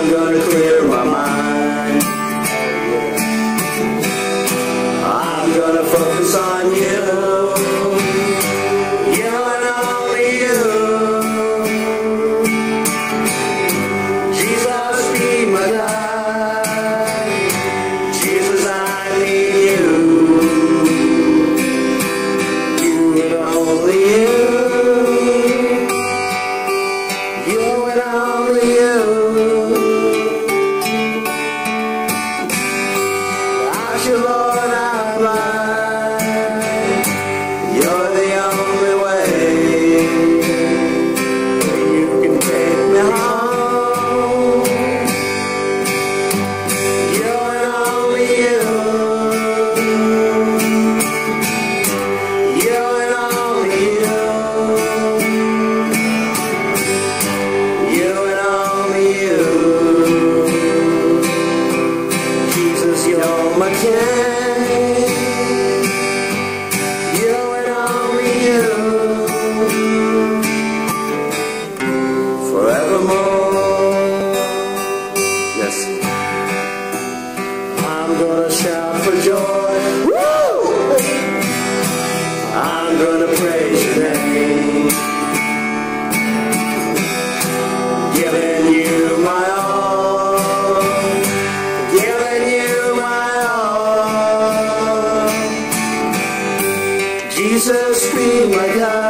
I'm gonna clear your love. shout for joy. Woo! I'm gonna praise your name. Giving you my all. Giving you my all. Jesus be my God.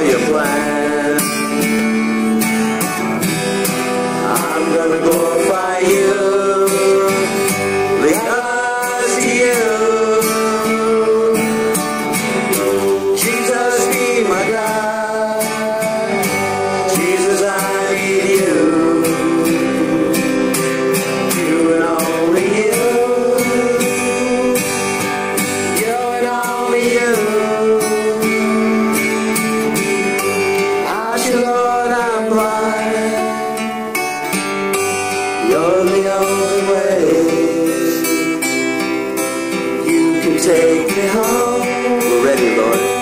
your plan. I'm gonna glorify you. You're the only way. You can take me home. We're ready, Lord.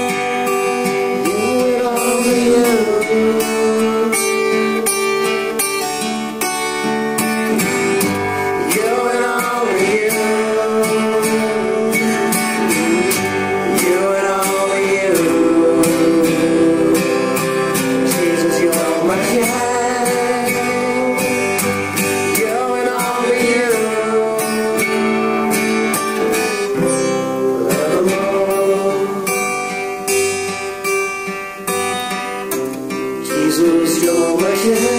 Yeah.